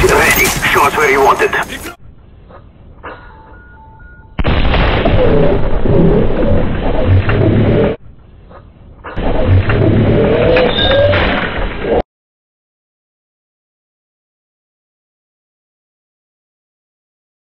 Unit ready. Show us where you want it.